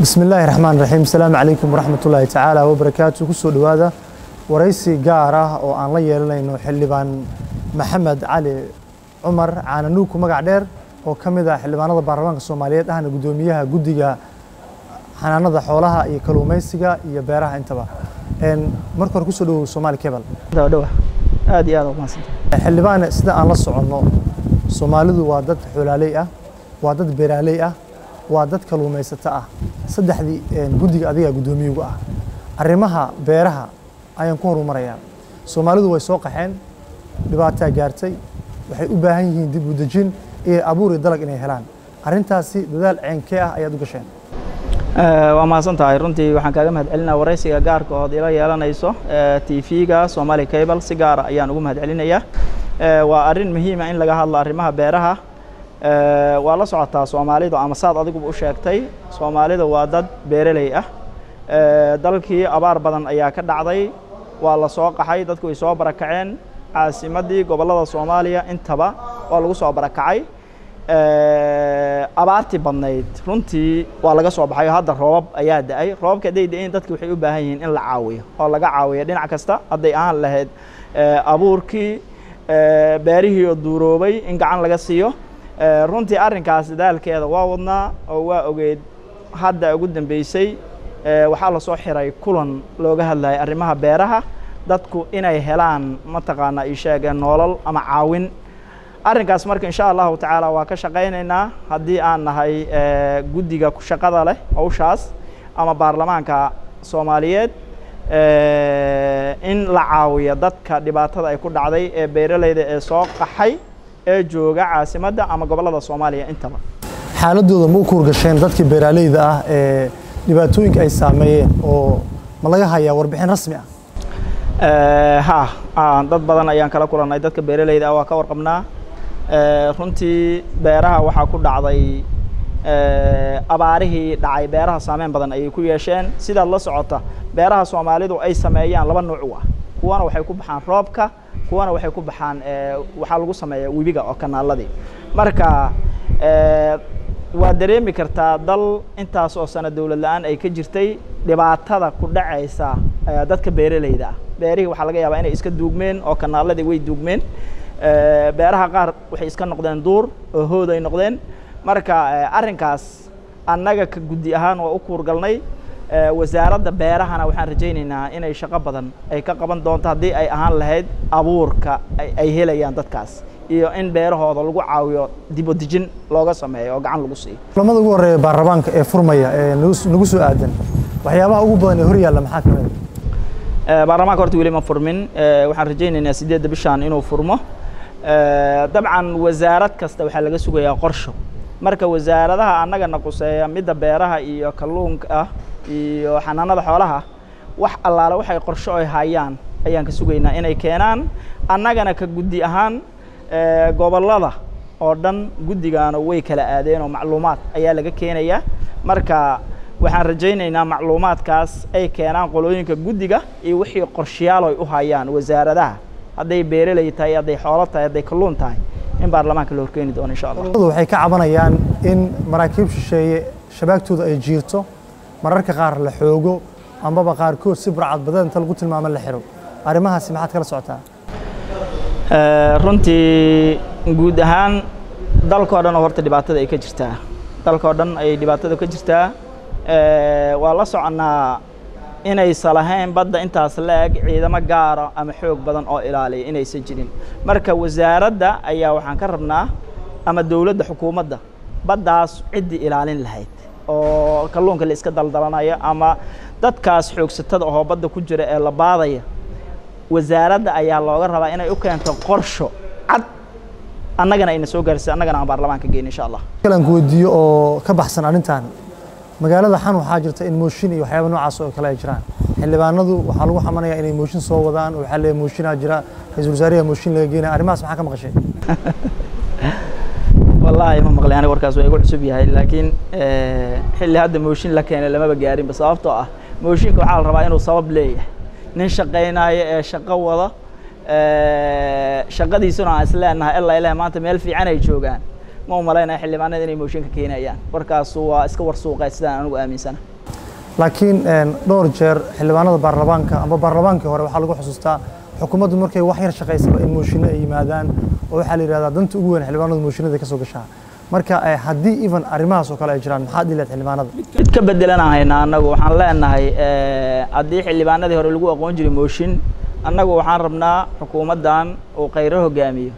bismi illaahi raxmaan raxiim asalaamu calaykum waraxmat ullaahi tacaala wabarakaatu ku soo dhowaada waraysi gaar ah oo aan la yeelanayno xildhibaan maxamed cali cumar caananuugku magac dheer oo ka mid ah xildhibaanada baarlamaanka soomaaliyeed ahna guddoomiyaha guddiga xanaanada xoolaha iyo kalluumaysiga iyo beeraha intaba. Marka hore ku soo dhowow soomaali kebal aad iyo aad umahadsanta xildhibaan sida aan la soconno soomaalidu waa dad xoolaaley ah waa dad beeraaley ah waa dad kalluumaysato ah. Saddexdii guddiga adiga guddoomiyugu ah. Arrimaha beeraha ayaan ku horumarayaa soomaalidu way soo qaxeen dhibaataa gaartay waxay u baahan yihiin dib u dejin iyo abuur iyo dalag inay helaan. Arrintaasi dadaal ceenkee ah ayaad u gasheen. Waa mahadsan tahay runtii waxaan kaaga mahad celinaa waraysiga gaarka ood ila yeelanayso t v-ga somali cable si gaara ayaan ugu mahad celinayaa waa arrin muhiima in laga hadlo arrimaha beeraha waa la socotaa soomaalidu ama saad adiguba u sheegtay soomaalida waa dad beereley ah. Dalkii abaar badan ayaa ka dhacday waa la soo qaxay dadku way soo barakaceen. Caasimaddii gobollada soomaaliya intaba waa lagu soo barakacay. Abaartii badnayd runtii waa laga soo baxay oo hadda roobab ayaa da'ay. Roobabka hadday da'een dadki waxay u baahan yihiin in la caawiyo oo laga caawiyo dhinac kasta. Hadday ahaan lahayd abuurkii beerihii oo duuroobay in gacan laga siiyo runtii arrinkaas dadaalkeeda waa wadnaa oo waa ogeed hadda ugu dambeysay waxaa la soo xiray kulan looga hadlayay arrimaha beeraha dadku inay helaan mataqaanaa ii sheegeen noolol ama caawin. Arrinkaas marka insha allahu tacaala waa ka shaqaynaynaa haddii aan nahay guddiga shaqada leh hawshaas ama baarlamaanka soomaaliyeed in la caawiyo dadka dhibaatada ay ku dhacday ee beeraleyda ee soo qaxay ee jooga caasimadda ama gobollada soomaaliya intaba. Xaaladooda ma u kuurgasheen dadkii beeraaleyda ah ee dhibaatooyinka ay saameeyeen oo ma laga hayaa warbixin rasmi ah? Ha dad badan ayaan kala kulannay. Dadka beeraleyda ah waa ka warqabnaa. Runtii beeraha waxaa ku dhacday abaarihii dhacay beeraha saameyn badan ayay ku yeesheen. Sidaad la socota beeraha soomaalidu ay sameeyaan laba nuuc u ah. Kuwana waxay ku baxaan roobka kuwana waxay ku baxaan waxaa lagu sameeyaa webiga oo kanaaladii marka waa dareemi kartaa dal intaas oo sano dowlad la'aan ay ka jirtay dhibaatada ku dhacaysa dadka beeraleyda ah. Beerihii waxaa laga yaabaa inay iska duugmeen oo kanaaladii way duugmeen. Beeraha qaar waxay iska noqdeen duur oo hood ay noqdeen. Marka arrinkaas annaga ka guddi ahaan waa u kuurgalnay wasaaradda beerahana waxaan rajaynaynaa inay shaqo badan ay ka qaban doonto haddii ay ahaan lahayd abuurka ay helayaan dadkaas iyo in beerahooda lagu caawiyo dibodejin looga sameeyo oo gacan lagu siiyo. Kulamada ugu horreeya baarlamaanka ee furmaya ee nagu soo aadan waxyaabaha ugu badan ee hor yaalla maxaa ka mid baarlamaanka horta weli ma furmin. Waxaan rajaynaynaa sideedda bishaan inuu furmo. Dabcan wasaarad kasta waxaa laga sugayaa qorsho. Marka wasaaradaha annagana quseeya midda beeraha iyo kalluunka ah iyo xanaanada xoolaha wax allaale waxay qorsho ay hayaan ayaan ka sugaynaa inay keenaan. Annagana ka guddi ahaan gobollada oo dhan guddigaana way kala aadeen oo macluumaad ayaa laga keenayaa marka waxaan rajaynaynaa macluumaadkaas ay keenaan qolooyinka guddiga iyo wixii qorshayaal ay u hayaan wasaaradaha. Hadday beereley tahay hadday xoolo tahay hadday kalluun tahay in baarlamaanka la horkeeni doono insha allah. Waxay ka cabanayaan in maraakiib shisheeye shabaagtooda ay jiirto mararka qaar la xoogo ambaba qaarkood si burcad badan inta lagu tilmaamo la xiro. Arrimahaasi maxaad kala socotaa? Runtii guud ahaan dalkao dhan oo horta dhibaatada ay ka jirtaa. Dalkao dhan ayay dhibaatada ka jirtaa. Waa la soconnaa inaysa lahayn badda intaas la-eg ciidamo gaara ama xoog badan oo ilaaliya inaysan jirin. Marka wasaaradda ayaa waxaan ka rabnaa ama dowladda xukuumadda baddaas ciddii ilaalin lahayd oo kalluunka la iska daldalanaya ama dadkaas xoogsatada ahoo badda ku jira ee la baadaya wasaaradda ayaa looga rabaa inay u keento qorsho cad. Annagana ayna soo gaarsiisa annagana aan baarlamaanka geyn insha allah. Kalan ku weydiiyo oo ka baxsan arrintan. Magaalada xan waxaa jirta in mooshin iyo waxyaaba noocaas oo kale ay jiraan. Xildhibaanadu waxaa lagu xamanayaa inay mooshin soo wadaan waxaa leeyahay mooshinaa jira. Ra'iisul wasaariha mooshin laga geenaya arrimahaas maxaa ka maqashay wallaahi ma maqlay aniga warkaas waa igu cusub yahay laakiin xilli hadda mooshin la keenay lamaba gaarinba sababtoo ah mooshinka waxaa la rabaa inuu sabab leeyahay. Nin shaqaynaayo ee shaqo wada shaqadiisuna aan isleenahay ilaa ilaah maanta meel fiican ay joogaan. Ma u malaynaya xildhibaanada inay mooshinka keenayaan. Warkaasu waa iska war suuqay sidaan anigu aaminsana. Laakiin dhowr jeer xildhibaanada baarlamaanka ama baarlamaankii hore waxaa lagu xusuustaa xukuumaddu markay wax yar shaqaysaba in mooshinno ay yimaadaan oo waxaa la yidhahdaa danta ugu weyn xildhibaanadu mooshinada ka soo gashaa. Marka haddii even arrimahaas oo kale ay jiraan maxaad dhileed xildhibaanada? Mid ka bedelanahayna annagu waxaan leenahay haddii xildhibaanadii hore lagu aqoon jiray mooshin annagu waxaan rabnaa xukuumaddan uu khayre hogaamiyo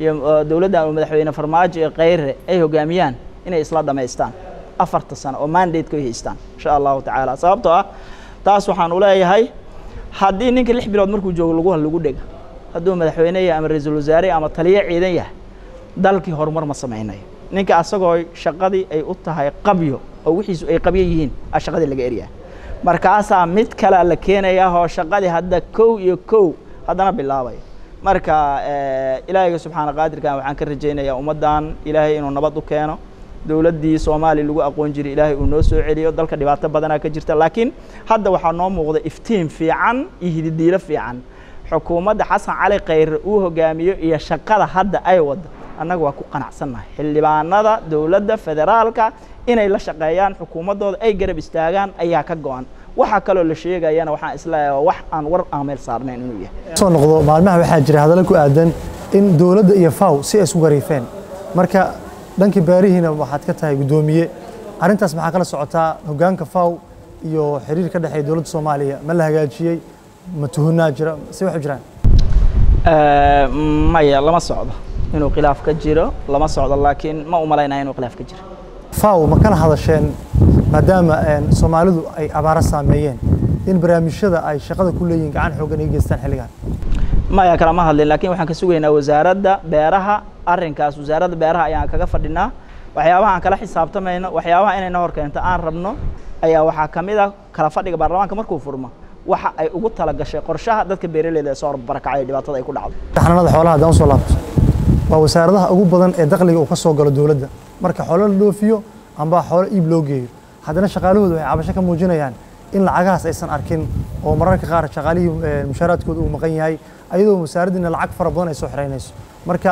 iyo dowladdan uu madaxweyne farmaajo iyo khayre ay hogaamiyaan inay isla dhamaystaan. Afarta sano oo mandate ay haystaan insha allahu tacaala. Sababtoo ah taas waxaan u leeyahay haddii ninka lix bilood markuu joogo lagu dhega hadduu madaxweyne yahay ama ra'iisul wasaare ama taliyo ciidan yahay dalkii horumar ma samaynayo. Ninka asagoo shaqadii ay u tahay qabyo oo wixiisu ay qabyo yihiin a shaqadii laga eryaa markaasaa mid kalea la keenayaa oo shaqadii hadda kow iyo kow haddana bilaabaya marka ilaahayga subxaana qaadirkan waxaan ka rajaynayaa ummaddan ilaahay inuu nabad u keeno dowladdii soomaaliya lagu aqoon jiray ilaahay uu noo soo celiyo dalka dhibaato badanaa ka jirta. Laakiin hadda waxaa noo muuqda iftiin fiican iyo hididiilo fiican. Xukuumadda xasan cali khayre uu hogaamiyo iyo shaqada hadda ay waddo. Annaga waa ku qanacsannahay. Xildhibaanada dowladda federaalka inay la shaqeeyaan xukuumaddooda ay garab istaagaan ayaa ka go-an. Waxa kaloo la sheegayana waxaan is leeyahay wax aan war aameel saarnayn inuu yahay. Soo noqdo maalmaha waxaa jira hadallo ku aadan in dowladda iyo faw si ay isu gariifeen. Marka dhankii baarihiina waxaad ka tahay guddoomiye arrintaas maxaa kala socotaa hoggaanka faw iyo xiriir ka dhexeeya dowladda soomaaliya ma la hagaajiyey? Ma tuhunaa jira? Se wax u jiraan? Maya lama socdo. Inuu khilaaf ka jiro lama socdo laakiin ma u malaynaya inuu khilaaf ka jiro. Faw ma kala hadasheen maadaama soomaalidu ay abaaro saameeyeen? In barnaamijyada ay shaqada ku leeyihiin gacan xooggan ay geystaan xilligan? Maya kalama hadlin laakiin waxaan ka sugaynaa wasaaradda beeraha arrinkaas wasaaradda beeraha ayaan kaga fadhinaa. Waxyaabaha aan kala xisaabtamayno waxyaabaha inayna hor keento aan rabno ayaa waxaa ka mid ah kala fadhiga baarlamaanka markuu furmo. Waxa ay ugu tala gashay qorshaha dadka beeraleyda ee soo barakacay dhibaatada ay ku dhacdo. Taxnaanada xoolaha haddaan u soo laabto waa wasaaradaha ugu badan ee dakhliga uu ka soo galo dowladda. Marka xoolo la dhoofiyo amba xoolo iib loo geeyo haddana shaqaalahooda waxay cabasho ka muujinayaan in lacagahaas aysan arkin oo mararka qaar shaqaalihii mushaaraadkooda uu maqan yahay ayadoo wasaaraddiina lacag fara badan ay soo xiraynayso marka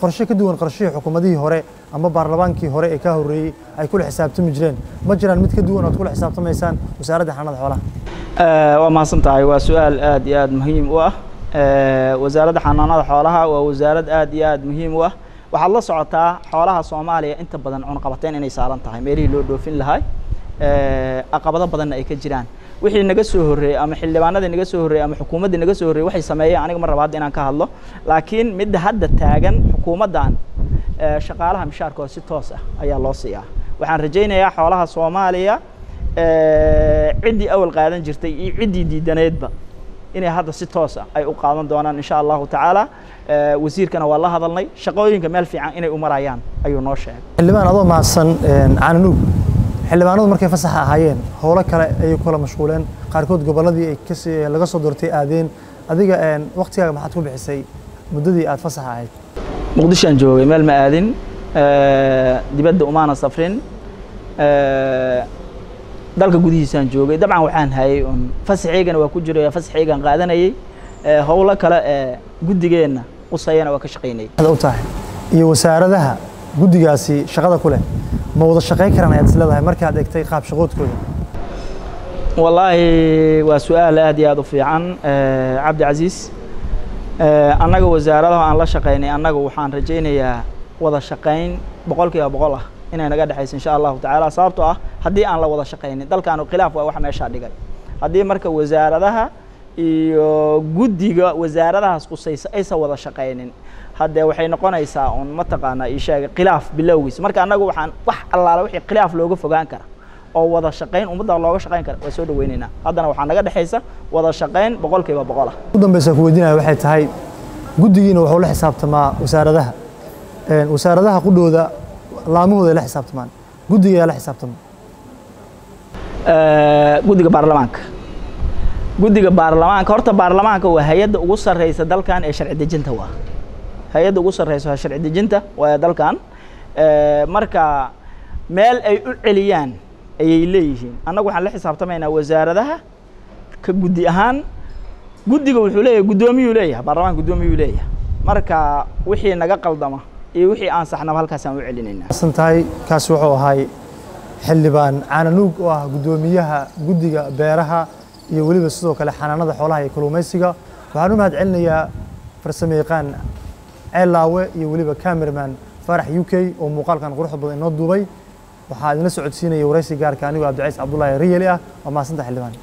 qorshe ka duwan qorshihii xukuumadihii hore ama baarlamaankii hore ee ka horreeyey ay kula xisaabtami jireen. Ma jiraan mid ka duwan ood kula xisaabtamaysaan wasaaradda xanaanada xoolaha? Waa mahadsan tahay waa su'aal aad iyo aad muhiim u ah. Wasaaradda xanaanada xoolaha waa wasaarad aad iyo aad muhiim u ah. Waxaad la socotaa xoolaha soomaaliya inta badan cunqabateyn inay saaran tahay meelihii loo dhoofin lahay. Caqabado badanna ay ka jiraan wixii naga soo horreeyey ama xildhibaanadii naga soo horreeyey ama xukuumaddii naga soo horreeyey waxay sameeyeen aniga ma raba hadda inaan ka hadlo. Laakiin midda hadda taagan xukuumaddan shaqaalaha mishaarkooda si toos ah ayaa loo siiyaa. Waxaan rajaynayaa xoolaha soomaaliya ciddii awal qaadan jirtay iyo ciddii diidaneedba inay hadda si toos ah ay u qaadan doonaan insha allahu tacaala. Wasiirkana waa la hadalnay. Shaqooyinka meel fiican inay u marayaan ayuu noo sheegay. Xildhibaan adoo mahadsan cananuug xildhibaanadu markay fasaxa ahaayeen howlo kale ayay kula mashquuleen. Qaarkood gobolladii ay kasi laga soo doortay aadeen. Adiga waktigaaga maxaad ku bixisay? Muddadii aad fasaxa ahayd. Muqdishoan joogay meel ma aadin. Dibadda umaana safrin. Dalka gudihiisaan joogay. Dabcan waxaan hayay un fasaxeygana waa ku jiray fasaxeygaan qaadanayay. Howlo kale ee guddigeenna qusayana waa ka shaqaynayay. Tahay. Iyo wasaaradaha guddigaasi shaqada ku leh. Ma wada shaqayn karaan ayaad is leedahay markaad egtay qaab shaqoodkooda wallaahi waa su'aal aad iyo aad u fiican cabdi casiis. Annaga wasaaradaha aan la shaqaynay annaga waxaan rajaynayaa wada shaqayn boqol kiiba boqol ah inay naga dhexayso insha allahu tacaala. Sababtoo ah haddii aan la wada shaqaynin dalkaanu khilaaf waa wax meeshaa dhigay. Haddii marka wasaaradaha iyo guddiga wasaaradahaas qusaysa aysan wada shaqaynin haddee waxay noqonaysaa un mataqaanaa ii sheegay khilaaf bilowgiis marka annagu waxaan wax allaala wixii khilaaf looga fogaan kara oo wada shaqayn ummadda looga shaqayn kara waa soo dhaweynaynaa haddana waxaa naga dhexaysa wada shaqayn boqol kiiba boqol ah ugu dambeysa ku weydiinaya waxay tahay guddigiina wuxuu la xisaabtamaa wasaaradaha. Wasaaradaha qudhooda laamahooda ay la xisaabtamaan. Guddiga ayaa la xisaabtama guddiga baarlamaanka. Guddiga baarlamaanka horta baarlamaanka waa hay'adda ugu sarreysa dalkan ee sharci dejinta waa hay'adda ugu sarreysa waa sharci dejinta waa dalkan marka meel ay u celiyaan ayay leeyihiin. Annagu waxaan la xisaabtamaynaa wasaaradaha ka guddi ahaan guddiga wuxuu leeyahay guddoomiyuu leeyahay baarlamaanka guddoomiyuu leeyahay. Marka wixii naga qaldama iyo wixii aan saxnaba halkaasaan u celinaynaa. San tahay kaasi wuxuu ahay xildhibaan caananuug oo ah guddoomiyaha guddiga beeraha iyo weliba sidoo kale xanaanada xoolaha iyo kalluumaysiga waxaan u mahad celinayaa farsamo yaqaan ceelaawe iyo weliba cameraman farax u k oo muuqaalkan quruxda badan inoo duubay. Waxaa idinla socodsiinaya waraysi gaarka anigoo cabdicays cabdullaahi riyali ah. Waa mahadsantaha xildhibaan